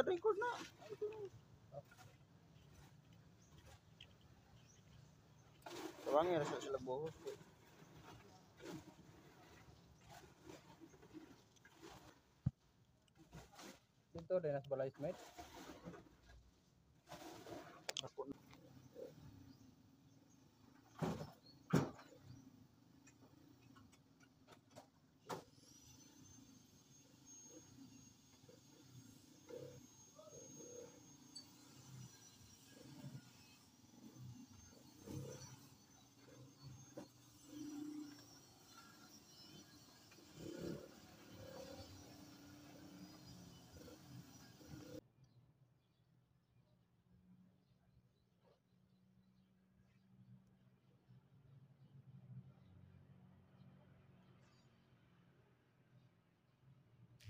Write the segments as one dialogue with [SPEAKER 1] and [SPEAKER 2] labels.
[SPEAKER 1] record na. Tawangin ra sila buhos.
[SPEAKER 2] Dito din balay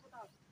[SPEAKER 2] po tayo.